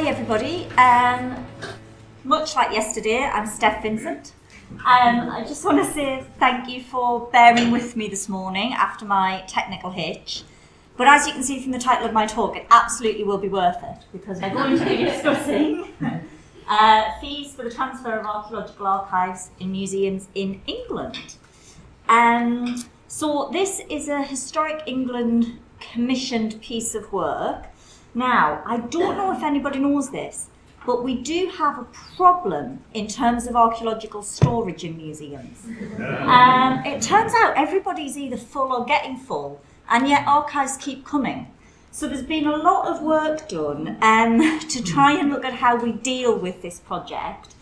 Hi everybody. Um, much like yesterday, I'm Steph Vincent. Um, I just want to say thank you for bearing with me this morning after my technical hitch. But as you can see from the title of my talk, it absolutely will be worth it because we're going to be discussing uh, fees for the transfer of archaeological archives in museums in England. Um, so this is a Historic England commissioned piece of work. Now, I don't know if anybody knows this, but we do have a problem in terms of archaeological storage in museums. Um, it turns out everybody's either full or getting full, and yet archives keep coming. So there's been a lot of work done um, to try and look at how we deal with this project.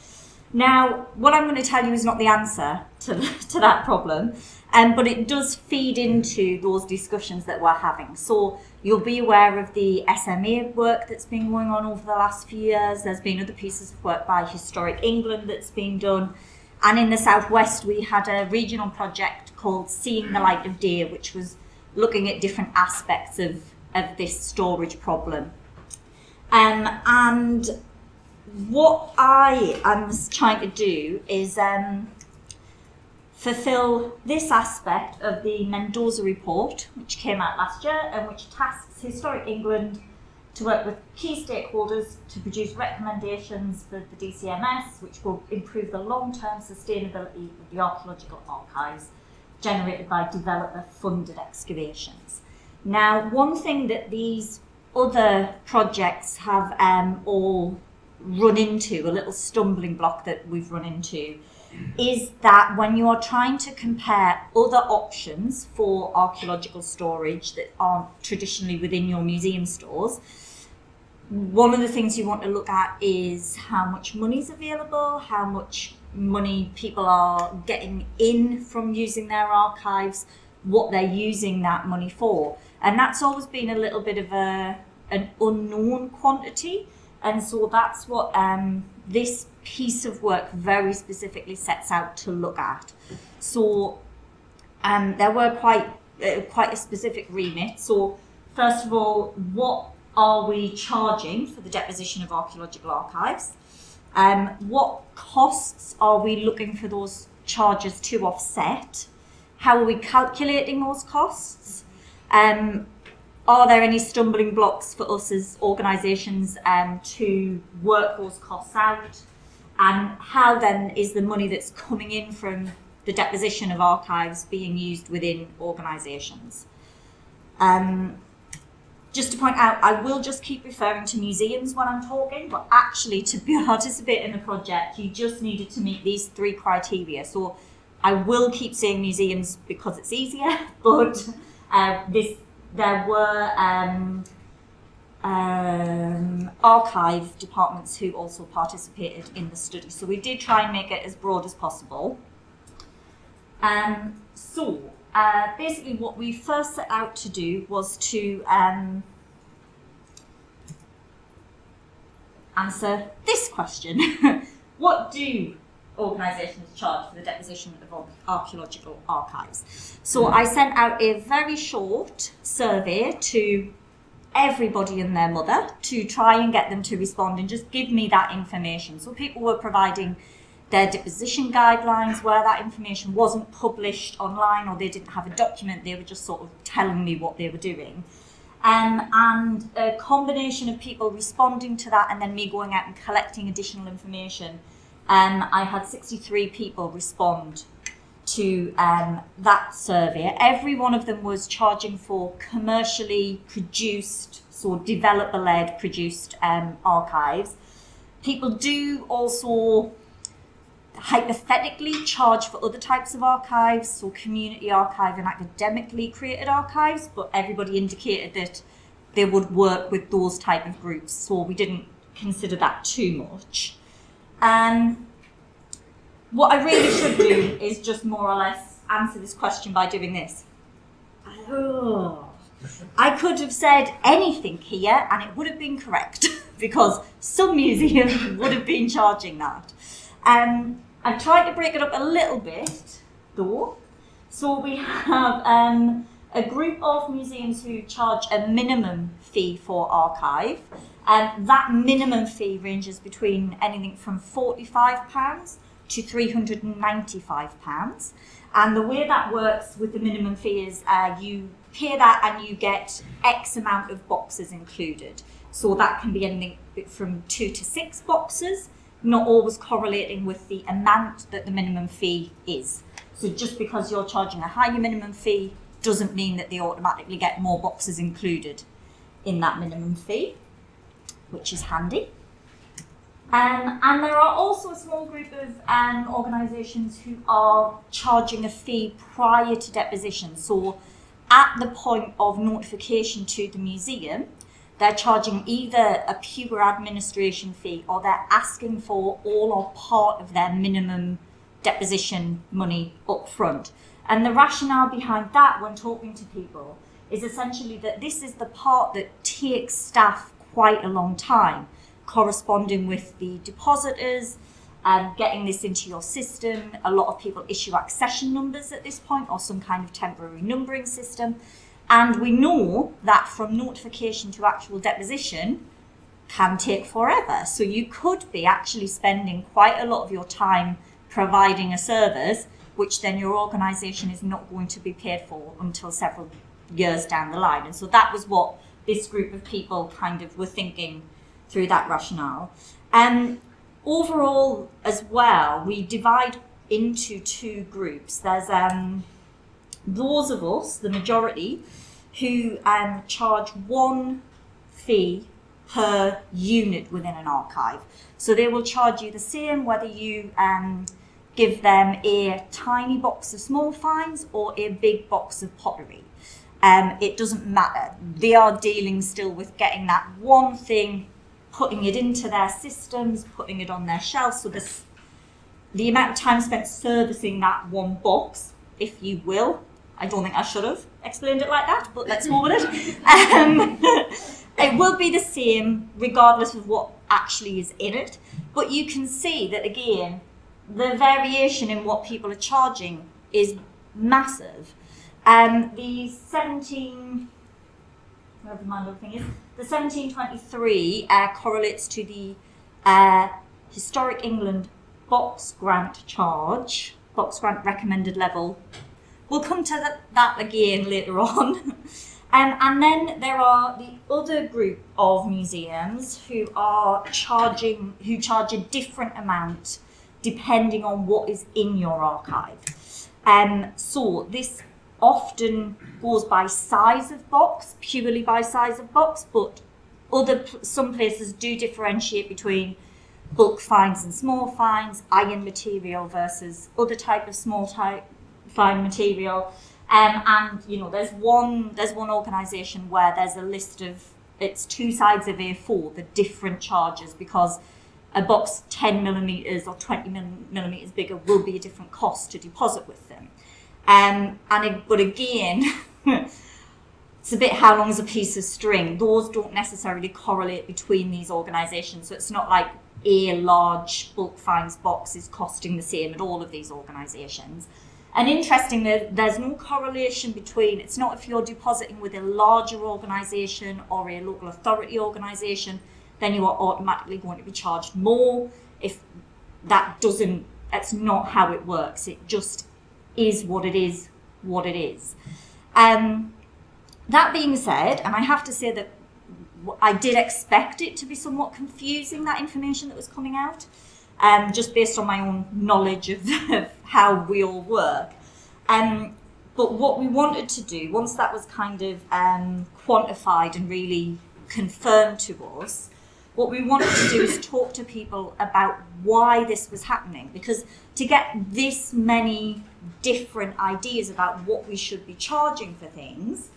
Now, what I'm going to tell you is not the answer to, to that problem, um, but it does feed into those discussions that we're having. So you'll be aware of the SME work that's been going on over the last few years. There's been other pieces of work by Historic England that's been done. And in the southwest, we had a regional project called Seeing the Light of Day, which was looking at different aspects of, of this storage problem. Um, and what I am trying to do is um, fulfill this aspect of the Mendoza report, which came out last year and which tasks Historic England to work with key stakeholders to produce recommendations for the DCMS, which will improve the long-term sustainability of the archaeological archives generated by developer-funded excavations. Now, one thing that these other projects have um, all run into, a little stumbling block that we've run into, is that when you are trying to compare other options for archaeological storage that aren't traditionally within your museum stores, one of the things you want to look at is how much money is available, how much money people are getting in from using their archives, what they're using that money for. And that's always been a little bit of a an unknown quantity. And so that's what um, this piece of work very specifically sets out to look at. So um, there were quite uh, quite a specific remit. So first of all, what are we charging for the deposition of archaeological archives? Um, what costs are we looking for those charges to offset? How are we calculating those costs? Um, are there any stumbling blocks for us as organisations um, to work those costs out? And how then is the money that's coming in from the deposition of archives being used within organisations? Um, just to point out, I will just keep referring to museums when I'm talking, but actually to be, participate in the project, you just needed to meet these three criteria. So I will keep saying museums because it's easier, but uh, this there were um, um, archive departments who also participated in the study. So we did try and make it as broad as possible. Um, so uh, basically what we first set out to do was to um, answer this question. what do organisations charged for the deposition of archaeological archives. So I sent out a very short survey to everybody and their mother to try and get them to respond and just give me that information. So people were providing their deposition guidelines where that information wasn't published online or they didn't have a document, they were just sort of telling me what they were doing. Um, and a combination of people responding to that and then me going out and collecting additional information um, I had 63 people respond to um, that survey. Every one of them was charging for commercially produced, sort of developer led produced um, archives. People do also hypothetically charge for other types of archives, so community archive and academically created archives, but everybody indicated that they would work with those type of groups, so we didn't consider that too much. Um, what I really should do is just more or less answer this question by doing this. Oh. I could have said anything here and it would have been correct because some museums would have been charging that. Um, I've tried to break it up a little bit though. So we have um, a group of museums who charge a minimum fee for archive. And that minimum fee ranges between anything from £45 to £395. And the way that works with the minimum fee is uh, you pay that and you get X amount of boxes included. So that can be anything from two to six boxes, not always correlating with the amount that the minimum fee is. So just because you're charging a higher minimum fee doesn't mean that they automatically get more boxes included in that minimum fee, which is handy. Um, and there are also a small group of um, organisations who are charging a fee prior to deposition. So at the point of notification to the museum, they're charging either a pure administration fee or they're asking for all or part of their minimum deposition money up front. And the rationale behind that when talking to people is essentially that this is the part that takes staff quite a long time, corresponding with the depositors and getting this into your system. A lot of people issue accession numbers at this point or some kind of temporary numbering system. And we know that from notification to actual deposition can take forever. So you could be actually spending quite a lot of your time providing a service which then your organisation is not going to be paid for until several years down the line. And so that was what this group of people kind of were thinking through that rationale. And um, overall, as well, we divide into two groups. There's um, those of us, the majority, who um, charge one fee per unit within an archive. So they will charge you the same whether you um, give them a tiny box of small finds or a big box of pottery. Um, it doesn't matter. They are dealing still with getting that one thing, putting it into their systems, putting it on their shelves. So the amount of time spent servicing that one box, if you will, I don't think I should have explained it like that, but let's go with it. Um, it will be the same regardless of what actually is in it. But you can see that again, the variation in what people are charging is massive. Um, the 17, whatever my little thing is, the 1723 uh, correlates to the uh, Historic England box grant charge, box grant recommended level. We'll come to that, that again later on. Um, and then there are the other group of museums who are charging, who charge a different amount depending on what is in your archive. Um, so this often goes by size of box, purely by size of box, but other some places do differentiate between bulk finds and small finds, iron material versus other type of small type fine material. Um, and you know, there's one there's one organisation where there's a list of it's two sides of A4, the different charges because a box 10 millimeters or 20 millimeters bigger will be a different cost to deposit with them. Um, and it, but again, it's a bit how long is a piece of string. Those don't necessarily correlate between these organisations. So it's not like a large bulk finds box is costing the same at all of these organisations. And interestingly, there's no correlation between, it's not if you're depositing with a larger organisation or a local authority organisation, then you are automatically going to be charged more. If that doesn't, that's not how it works. It just is what it is, what it is. Um, that being said, and I have to say that I did expect it to be somewhat confusing, that information that was coming out, um, just based on my own knowledge of, of how we all work. Um, but what we wanted to do, once that was kind of um, quantified and really confirmed to us, what we wanted to do is talk to people about why this was happening. Because to get this many different ideas about what we should be charging for things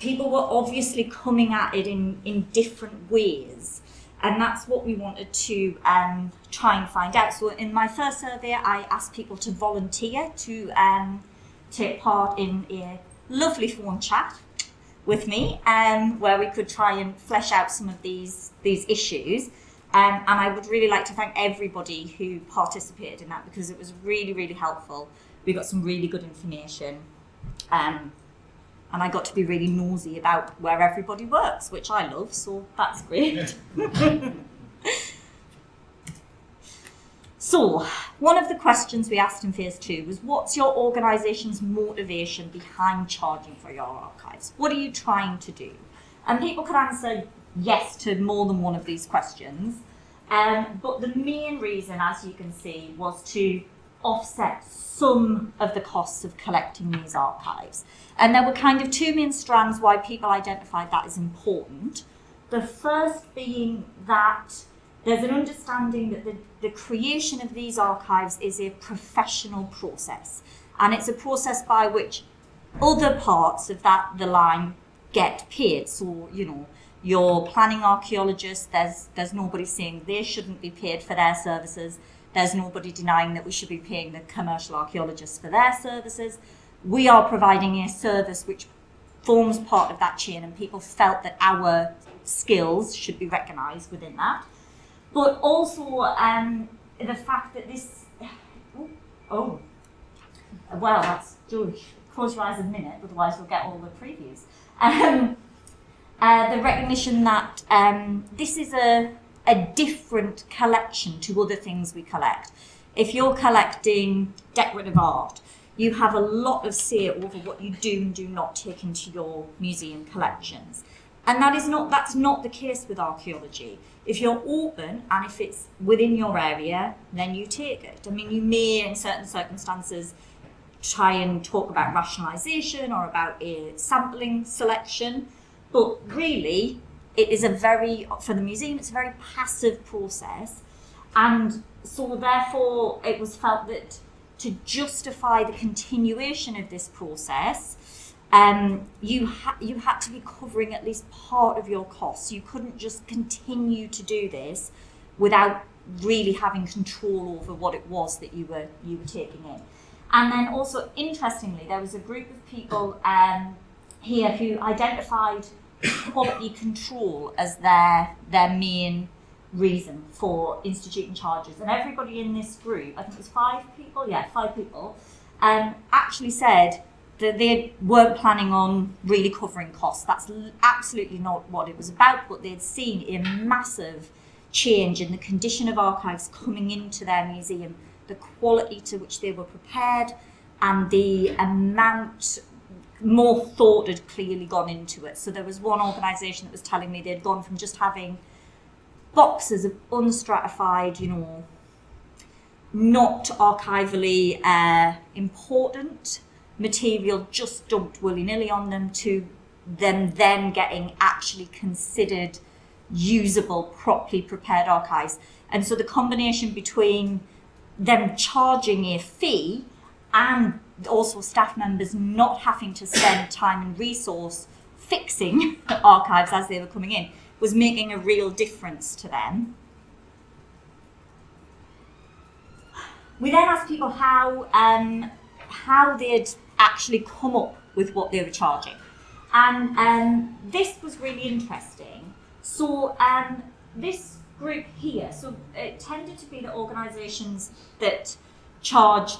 people were obviously coming at it in, in different ways. And that's what we wanted to um, try and find out. So in my first survey i asked people to volunteer to um, take part in a lovely phone chat with me, um, where we could try and flesh out some of these these issues. Um, and I would really like to thank everybody who participated in that because it was really, really helpful. We got some really good information. Um, and I got to be really nosy about where everybody works, which I love, so that's great. so, one of the questions we asked in phase two was what's your organisation's motivation behind charging for your archives? What are you trying to do? And people could answer yes to more than one of these questions. Um, but the main reason, as you can see, was to offset some of the costs of collecting these archives. And there were kind of two main strands why people identified that as important. The first being that there's an understanding that the, the creation of these archives is a professional process. And it's a process by which other parts of that the line get paid. So, you know, your planning archaeologists, there's there's nobody saying they shouldn't be paid for their services. There's nobody denying that we should be paying the commercial archaeologists for their services. We are providing a service which forms part of that chain, and people felt that our skills should be recognised within that. But also um, the fact that this, oh, oh well, that's George. Close your eyes a minute, otherwise we'll get all the previews. Um, uh, the recognition that um, this is a, a different collection to other things we collect. If you're collecting decorative art, you have a lot of say over what you do and do not take into your museum collections. And that is not that's not the case with archaeology. If you're open and if it's within your area, then you take it. I mean, you may, in certain circumstances, try and talk about rationalisation or about a sampling selection, but really, it is a very, for the museum, it's a very passive process. And so, therefore, it was felt that to justify the continuation of this process, um, you, ha- you had to be covering at least part of your costs. You couldn't just continue to do this without really having control over what it was that you were you were taking in. And then also, interestingly, there was a group of people um, here who identified quality control as their their main reason for instituting charges. And everybody in this group, I think it was five people, yeah, five people, um, actually said that they weren't planning on really covering costs. That's absolutely not what it was about, but they'd seen a massive change in the condition of archives coming into their museum, the quality to which they were prepared, and the amount more thought had clearly gone into it. So there was one organisation that was telling me they'd gone from just having boxes of unstratified, you know, not archivally uh, important material just dumped willy nilly on them to them then getting actually considered usable, properly prepared archives. And so the combination between them charging a fee and also staff members not having to spend time and resource fixing archives as they were coming in was making a real difference to them. We then asked people how um, how they'd actually come up with what they were charging, and um, this was really interesting. So um, this group here, so it tended to be the organisations that charge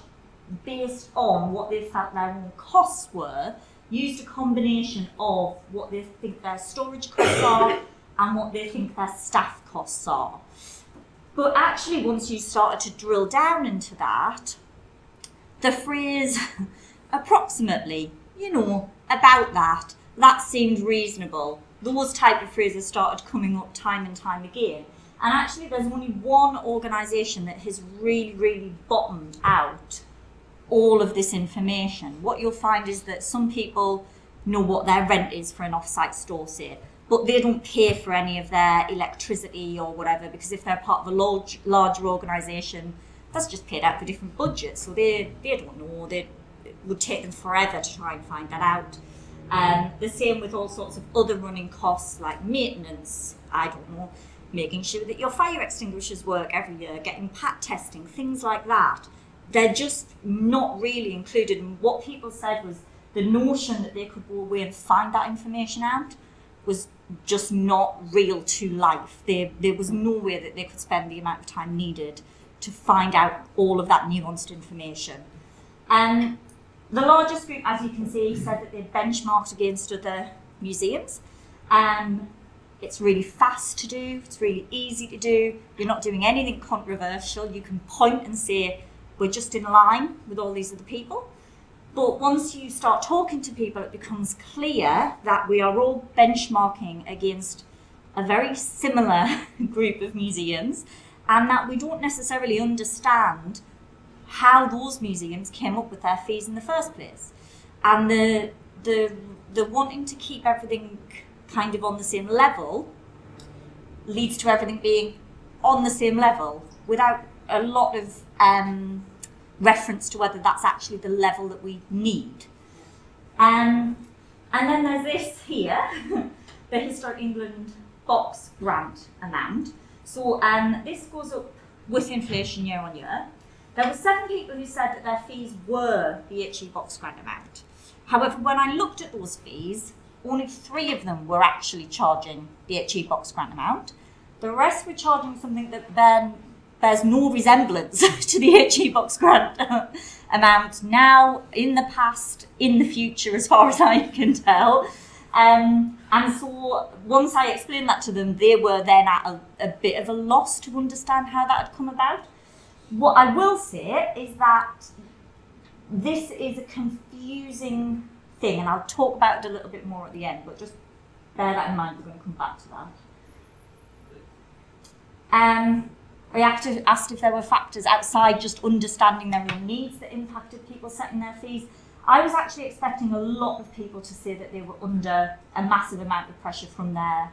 based on what they felt their own costs were, used a combination of what they think their storage costs are and what they think their staff costs are. But actually, once you started to drill down into that, the phrase approximately, you know, about that, that seemed reasonable. Those type of phrases started coming up time and time again. And actually, there's only one organisation that has really, really bottomed out all of this information. What you'll find is that some people know what their rent is for an off-site store, say, but they don't pay for any of their electricity or whatever because if they're part of a large, larger organisation, that's just paid out for different budgets. So they, they don't know. They, would take them forever to try and find that out. Um, the same with all sorts of other running costs like maintenance, I don't know, making sure that your fire extinguishers work every year, getting pat testing, things like that they're just not really included. And what people said was the notion that they could go away and find that information out was just not real to life. There, there was no way that they could spend the amount of time needed to find out all of that nuanced information. And the largest group, as you can see, said that they benchmarked against other museums. Um, it's really fast to do, it's really easy to do, you're not doing anything controversial, you can point and say, we're just in line with all these other people. But once you start talking to people, it becomes clear that we are all benchmarking against a very similar group of museums and that we don't necessarily understand how those museums came up with their fees in the first place. And the, the, the wanting to keep everything kind of on the same level leads to everything being on the same level without a lot of um, reference to whether that's actually the level that we need. Um, and then there's this here, the Historic England box grant amount. So um, this goes up with inflation year on year. There were seven people who said that their fees were the HE box grant amount. However, when I looked at those fees, only three of them were actually charging the HE box grant amount. The rest were charging something that bear, bears no resemblance to the HE box grant amount now, in the past, in the future, as far as I can tell. Um, and so once I explained that to them, they were then at a, a bit of a loss to understand how that had come about. What I will say is that this is a confusing thing, and I'll talk about it a little bit more at the end, but just bear that in mind, we're going to come back to that. Um, we asked if there were factors outside just understanding their own needs that impacted people setting their fees. I was actually expecting a lot of people to say that they were under a massive amount of pressure from their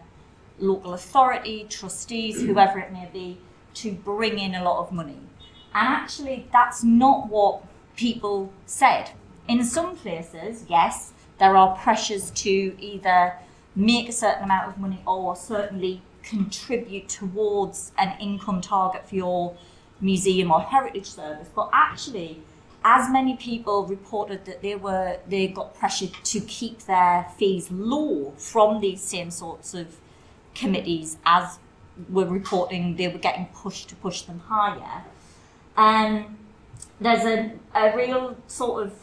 local authority, trustees, whoever it may be, to bring in a lot of money. And actually, that's not what people said. In some places, yes, there are pressures to either make a certain amount of money or certainly contribute towards an income target for your museum or heritage service. But actually, as many people reported that they were they got pressured to keep their fees low from these same sorts of committees as were reporting they were getting pushed to push them higher. Um, there's a, a real sort of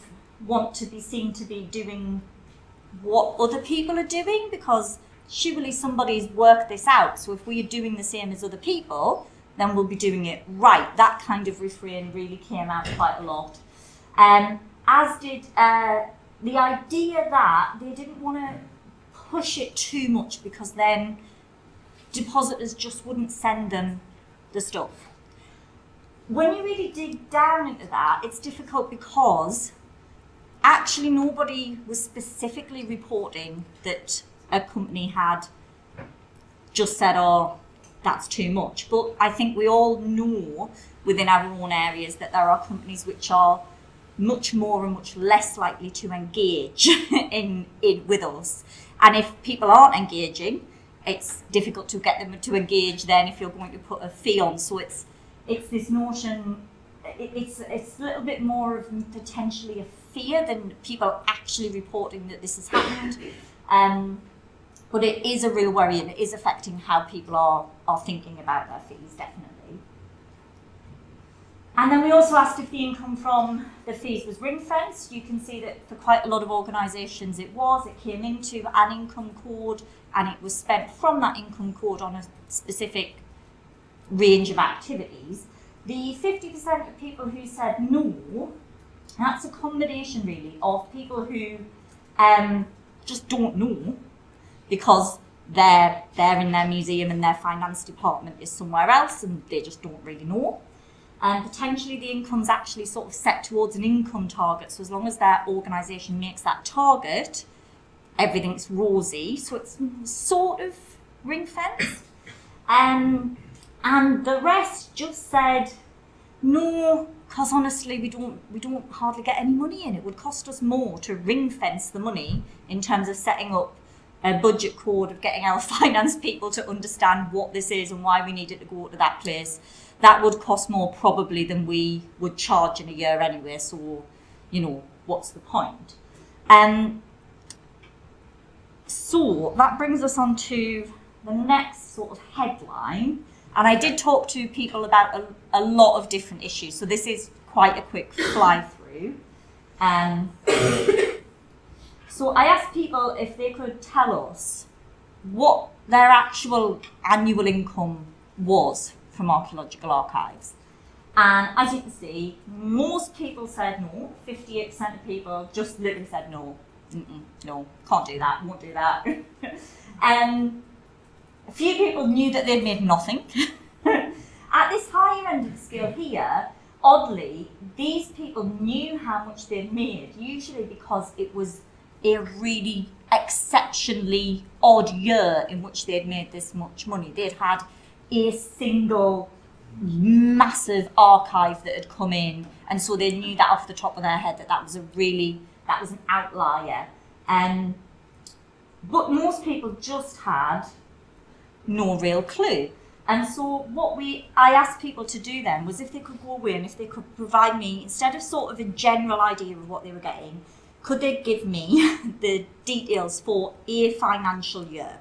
want to be seen to be doing what other people are doing because surely somebody's worked this out. So if we're doing the same as other people, then we'll be doing it right. That kind of refrain really came out quite a lot. Um, as did uh, the idea that they didn't want to push it too much because then depositors just wouldn't send them the stuff. When you really dig down into that, it's difficult because actually nobody was specifically reporting that a company had just said, oh, that's too much. But I think we all know within our own areas that there are companies which are much more and much less likely to engage in, in with us. And if people aren't engaging, it's difficult to get them to engage then if you're going to put a fee on. So it's it's this notion it, it's it's a little bit more of potentially a fear than people actually reporting that this has happened. Um, but it is a real worry and it is affecting how people are, are thinking about their fees, definitely. And then we also asked if the income from the fees was ring fenced. You can see that for quite a lot of organisations it was. It came into an income code and it was spent from that income code on a specific range of activities. The 50% of people who said no, that's a combination really of people who um, just don't know because they're, they're in their museum and their finance department is somewhere else and they just don't really know. And potentially the income's actually sort of set towards an income target. So as long as their organisation makes that target, everything's rosy. So it's sort of ring fenced. Um, and the rest just said, no, because honestly, we don't we don't hardly get any money in. It would cost us more to ring fence the money in terms of setting up a budget code of getting our finance people to understand what this is and why we need it to go to that place. That would cost more probably than we would charge in a year anyway. So, you know, what's the point? Um, so that brings us on to the next sort of headline and I did talk to people about a, a lot of different issues. So this is quite a quick fly through. Um, so I asked people if they could tell us what their actual annual income was from archaeological archives. And as you can see, most people said no. 58% of people just literally said no. Mm-mm, no, can't do that, won't do that. um, a few people knew that they'd made nothing. At this higher end of the scale here, oddly, these people knew how much they'd made, usually because it was a really exceptionally odd year in which they'd made this much money. They'd had a single massive archive that had come in, and so they knew that off the top of their head that that was a really that was an outlier. Um, but most people just had no real clue. And so what we I asked people to do then was if they could go away and if they could provide me instead of sort of a general idea of what they were getting, could they give me the details for a financial year?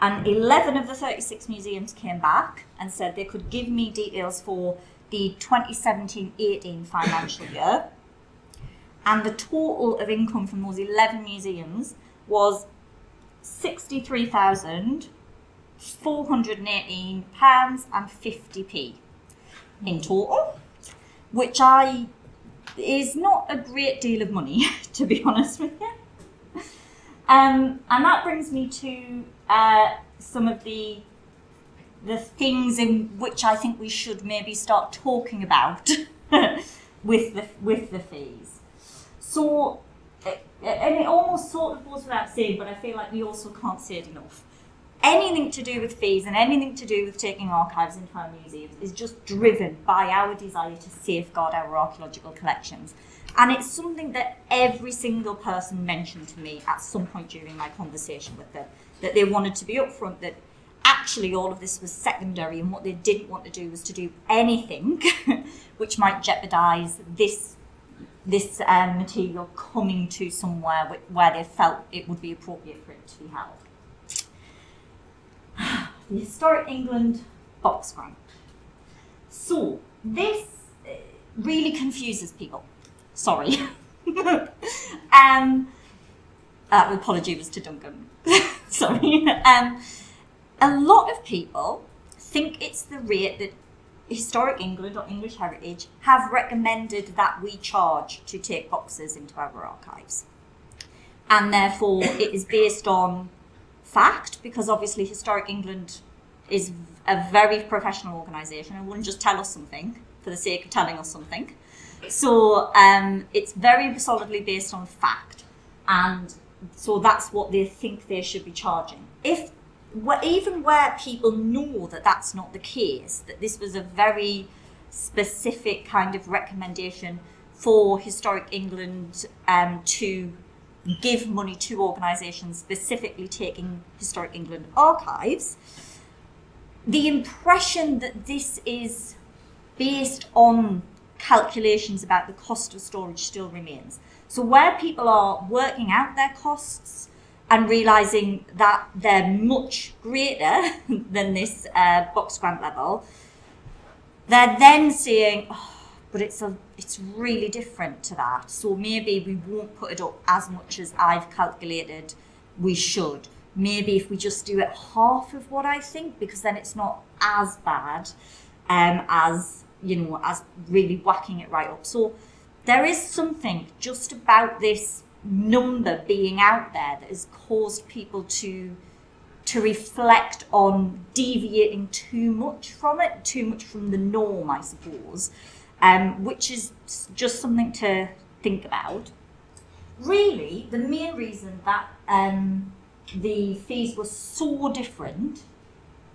And 11 of the 36 museums came back and said they could give me details for the 2017-18 financial year. And the total of income from those 11 museums was 63,000 £418 and 50p in hmm. total, which I is not a great deal of money, to be honest with you. Um, and that brings me to uh, some of the the things in which I think we should maybe start talking about with the with the fees. So, and it almost sort of goes without saying, but I feel like we also can't say it enough. Anything to do with fees and anything to do with taking archives into our museums is just driven by our desire to safeguard our archaeological collections. And it's something that every single person mentioned to me at some point during my conversation with them, that they wanted to be upfront that actually all of this was secondary and what they didn't want to do was to do anything which might jeopardize this this um, material coming to somewhere where they felt it would be appropriate for it to be held. The Historic England box grant. So this uh, really confuses people Sorry. um, uh, apology was to Duncan. Sorry. Um, a lot of people think it's the rate that Historic England or English Heritage have recommended that we charge to take boxes into our archives. And therefore, it is based on fact, because obviously Historic England is a very professional organisation and wouldn't just tell us something for the sake of telling us something. So um, it's very solidly based on fact, and so that's what they think they should be charging. If even where people know that that's not the case, that this was a very specific kind of recommendation for Historic England um, to give money to organisations specifically taking Historic England archives, the impression that this is based on calculations about the cost of storage still remains. So where people are working out their costs and realizing that they're much greater than this uh, box grant level, they're then saying, oh, but it's a it's really different to that. So maybe we won't put it up as much as I've calculated we should. Maybe if we just do it half of what I think, because then it's not as bad um, as you know, as really whacking it right up. So there is something just about this number being out there that has caused people to to reflect on deviating too much from it, too much from the norm, I suppose, um, which is just something to think about. Really, the main reason that um, the fees were so different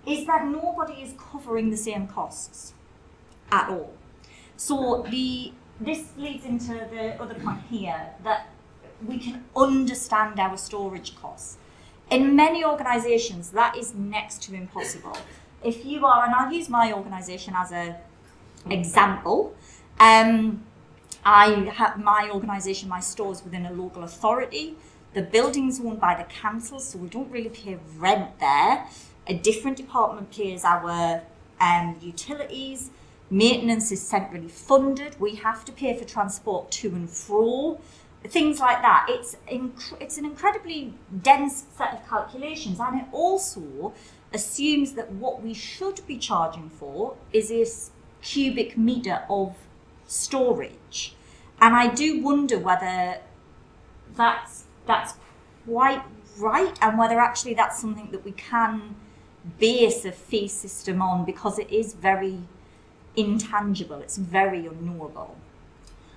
is that nobody is covering the same costs at all. So the this leads into the other point here that we can understand our storage costs. In many organisations, that is next to impossible. If you are, and I'll use my organisation as an example, um, I have my organisation, my stores within a local authority. The building's owned by the council, so we don't really pay rent there. A different department pays our um, utilities Maintenance is centrally funded. We have to pay for transport to and fro. Things like that. It's it's an incredibly dense set of calculations, and it also assumes that what we should be charging for is this cubic meter of storage. And I do wonder whether that's that's quite right and whether actually that's something that we can base a fee system on because it is very intangible, it's very unknowable.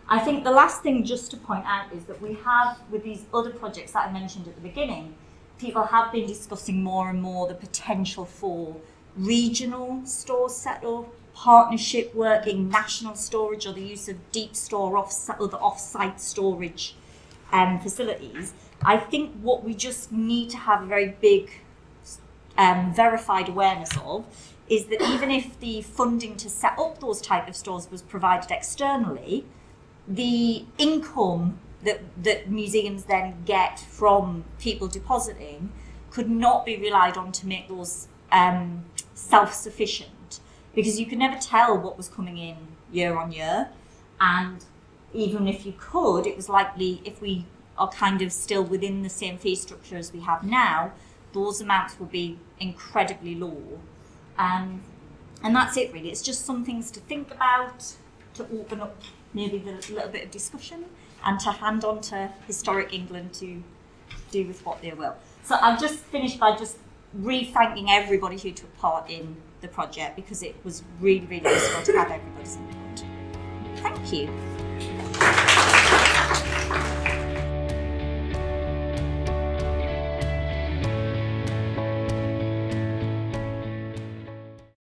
I think the last thing just to point out is that we have, with these other projects that I mentioned at the beginning, people have been discussing more and more the potential for regional store setup, partnership working, national storage, or the use of deep store off other off-site storage um, facilities. I think what we just need to have a very big um, verified awareness of is that even if the funding to set up those type of stores was provided externally, the income that, that museums then get from people depositing could not be relied on to make those um, self-sufficient because you could never tell what was coming in year on year. And even if you could it was likely if we are kind of still within the same fee structure as we have now those amounts will be incredibly low. Um, and that's it really. It's just some things to think about to open up maybe the little bit of discussion and to hand on to historic england to do with what they will. So i'll just finish by just re-thanking everybody who took part in the project because it was really really useful to have everybody's input thank you